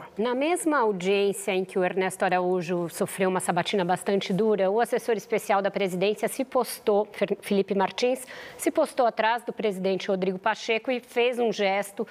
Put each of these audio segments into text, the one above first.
Bye. Na mesma audiência em que o Ernesto Araújo sofreu uma sabatina bastante dura, o assessor especial da presidência se postou, Felipe Martins, se postou atrás do presidente Rodrigo Pacheco e fez um gesto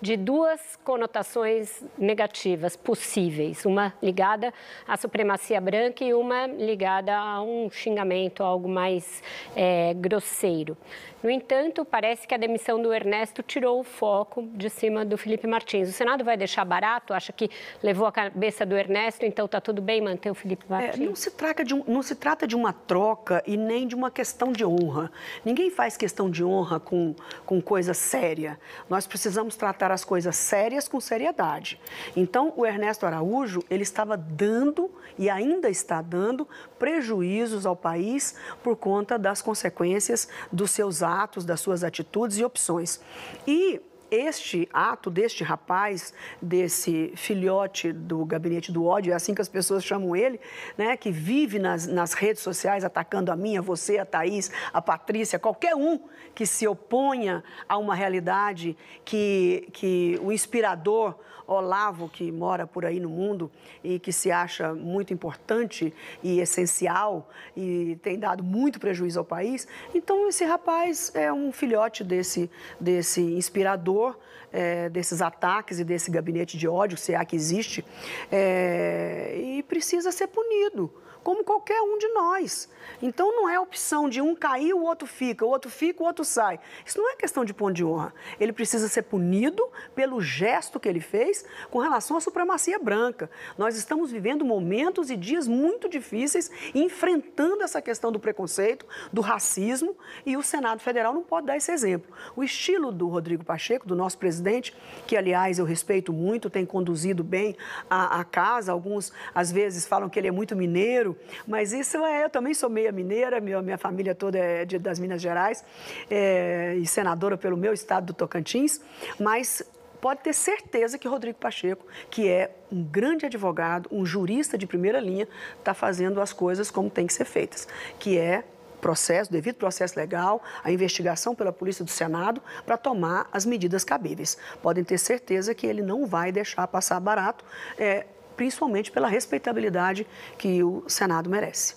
de duas conotações negativas possíveis, uma ligada à supremacia branca e uma ligada a um xingamento, algo mais é, grosseiro. No entanto, parece que a demissão do Ernesto tirou o foco de cima do Felipe Martins. O Senado vai deixar barato? Acha que levou a cabeça do Ernesto, então está tudo bem manter o Felipe Martins? É, não, se trata de um, não se trata de uma troca e nem de uma questão de honra. Ninguém faz questão de honra com, com coisa séria. Nós precisamos tratar as coisas sérias com seriedade. Então, o Ernesto Araújo, ele estava dando e ainda está dando prejuízos ao país por conta das consequências dos seus atos, das suas atitudes e opções. E este ato deste rapaz, desse filhote do gabinete do ódio, é assim que as pessoas chamam ele, né, que vive nas, nas redes sociais atacando a mim, a você, a Thaís, a Patrícia, qualquer um que se oponha a uma realidade que, que o inspirador Olavo, que mora por aí no mundo e que se acha muito importante e essencial e tem dado muito prejuízo ao país. Então, esse rapaz é um filhote desse, desse inspirador, é, desses ataques e desse gabinete de ódio, se é que existe, é, precisa ser punido como qualquer um de nós. Então não é opção de um cair, o outro fica, o outro fica, o outro sai. Isso não é questão de ponto de honra. Ele precisa ser punido pelo gesto que ele fez com relação à supremacia branca. Nós estamos vivendo momentos e dias muito difíceis enfrentando essa questão do preconceito, do racismo, e o Senado Federal não pode dar esse exemplo. O estilo do Rodrigo Pacheco, do nosso presidente, que aliás eu respeito muito, tem conduzido bem a, a casa, alguns às vezes falam que ele é muito mineiro, mineiro, mas isso é, eu também sou meia mineira, minha, minha família toda é de, das Minas Gerais é, e senadora pelo meu estado do Tocantins, mas pode ter certeza que Rodrigo Pacheco, que é um grande advogado, um jurista de primeira linha, está fazendo as coisas como tem que ser feitas, que é processo, devido processo legal, a investigação pela Polícia do Senado para tomar as medidas cabíveis. Podem ter certeza que ele não vai deixar passar barato. É, principalmente pela respeitabilidade que o Senado merece.